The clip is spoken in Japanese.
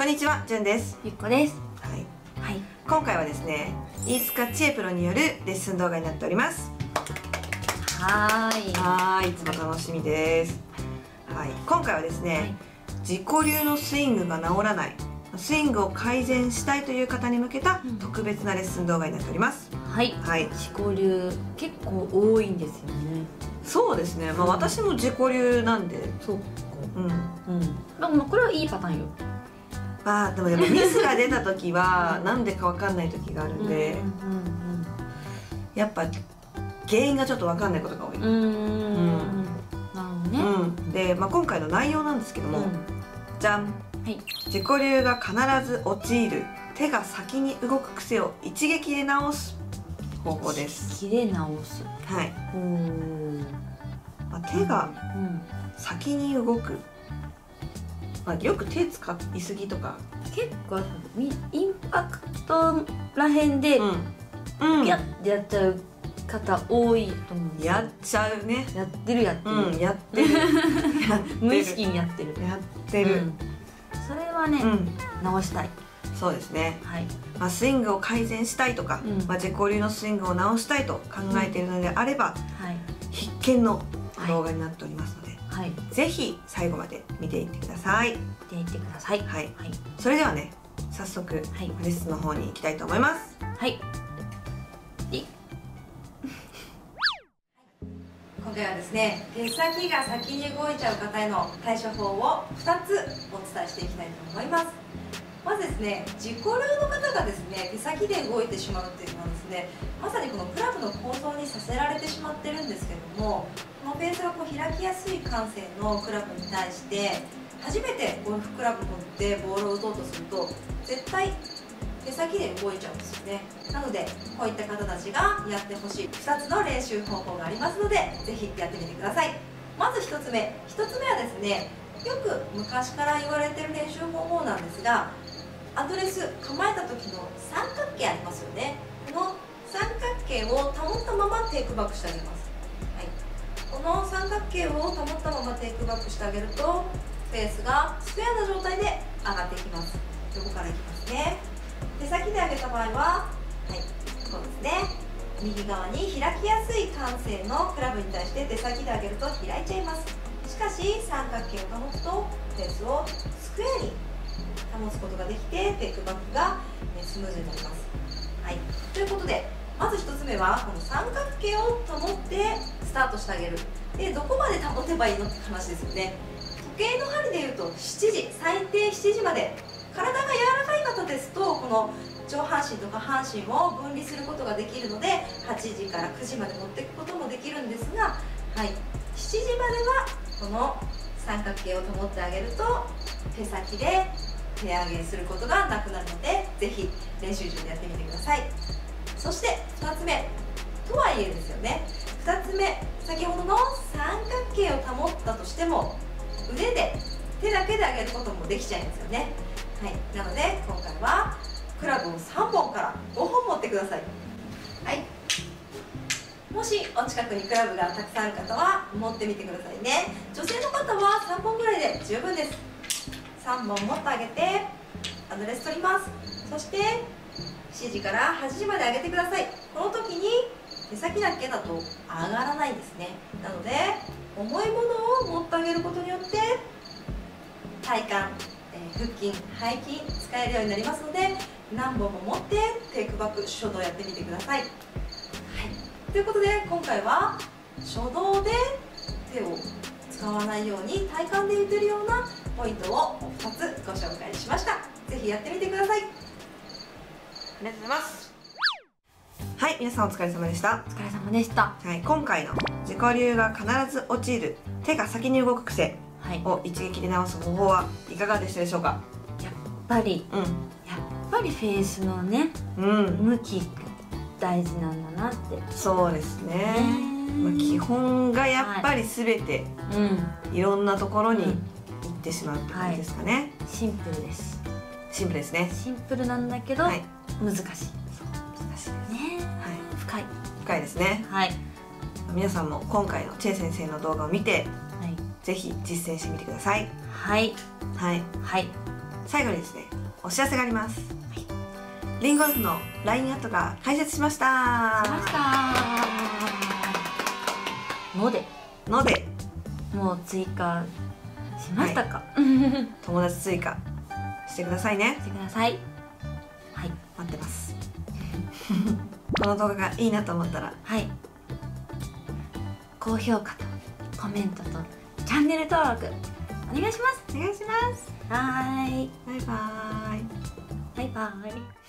こんにちは、じゅんです。ゆっこですはい。はい今回はですね、飯塚千恵プロによるレッスン動画になっております。はーいはーい、いつも楽しみです。はい。今回はですね、はい自己流のスイングが治らない、スイングを改善したいという方に向けたうん特別なレッスン動画になっております。はいはい。自己流結構多いんですよねそうですね。まあうん私も自己流なんで、そううん。うんでもまあこれはいいパターンよまあでもでもミスが出た時はなんでかわかんない時があるんで、うんやっぱ原因がちょっとわかんないことが多い。うんで、まあ、今回の内容なんですけども、うん。じゃん。はい。自己流が必ず陥る手が先に動く癖を一撃で直す方法です、切れ直す。はい。まあ、手がうん。先に動く、まあ、よく手使いすぎとか、結構みインパクトらへんでうん。うん。ピャッてやっちゃう方多いと思うんですよ。やっちゃうね。やってるやってる、うんやってる。無意識にやってる。やってる。うん。それはね、うん、直したい。そうですね、はい。まあ、スイングを改善したいとか、うん。まあ、自己流のスイングを直したいと考えているのであれば、はい。必見の動画になっておりますはい。ぜひ最後まで見ていってください。見ていってください。はい、はい。それではね、早速レはい。ッスンの方に行きたいと思います。はい。で今回はですね手先が先に動いちゃう方への対処法を2つお伝えしていきたいと思いますまずですね自己流の方がですね手先で動いてしまうっていうのはですねまさにこのクラブの構造にさせられてしまってるんですけどもこのベースがこう開きやすい感性のクラブに対して初めてゴルフクラブ持ってボールを打とうとすると絶対手先で動いちゃうんですよね。なのでこういった方たちがやってほしい。2つの練習方法がありますのでぜひやってみてください。まず1つ目。1つ目はですねよく昔から言われてる練習方法なんですがアドレス構えた時の三角形ありますよね。この三角形を保ったままテイクバックしてあげます、はい、この三角形を保ったままテイクバックしてあげるとフェースがスクエアな状態で上がってきます。横からいきますね。手先で上げた場合ははい。そうですね。右側に開きやすい感性のクラブに対して手先で上げると開いちゃいます。しかし三角形を保つとフェースをスクエアに保つことができてテイクバックがえスムーズになります。はい。ということでまず1つ目はこの三角形を保ってスタートしてあげる。でどこまで保てばいいのって話ですよね。時計の針でいうと7時最低7時まで。体が柔らかい方ですとこの上半身と下半身を分離することができるので8時から9時まで持っていくこともできるんですが、はい、7時まではこの三角形を保ってあげると手先で手上げすることがなくなるのでぜひ練習中にやってみてください。そして2つ目。とはいえですよね。2つ目。先ほどの三角形を保ったとしても腕で手だけで上げることもできちゃいますよね。はい、なので今回はクラブを3本から5本持ってください。はい。もしお近くにクラブがたくさんある方は持ってみてくださいね。女性の方は3本持ってあげてアドレス取ります。そして7時から8時まで上げてください。この時に手先だけだと上がらないんですね。なので重いものを持ってあげることによって体幹え腹筋背筋使えるようになりますので何本も持ってテイクバック初動やってみてください、はい、ということで今回は初動で手を使わないように体幹で打てるようなポイントを2つご紹介しましたぜひやってみてくださいありがとうございます。はい、皆さんお疲れ様でした。お疲れ様でしたはい、今回の自己流が必ず陥る手が先に動く癖はいを一撃で直す方法はいかがでしたでしょうか？やっぱりうやっぱりフェースのねん、うん、向き大事なんだなってそうですね。まあ、本がやっぱりすべてうん。いろんなところにうん。行ってしまうって感じですかね。シンプルです。シンプルですね。シンプルなんだけど、はい、難しい。難しいです。ね。はい、深い。深いですね。はい。皆さんも今回のチェイ先生の動画を見てはい。ぜひ実践してみてください。はい。はい、はい。最後にですねお知らせがあります、リンゴルフの LINE アットが開設しました。しましたので。ので。もう追加しましたか、友達追加。してくださいね。してください。はい。待ってます。この動画がいいなと思ったら。はい。高評価とコメントとチャンネル登録お願いします。お願いします。はーい。バイバーイ。バイバイ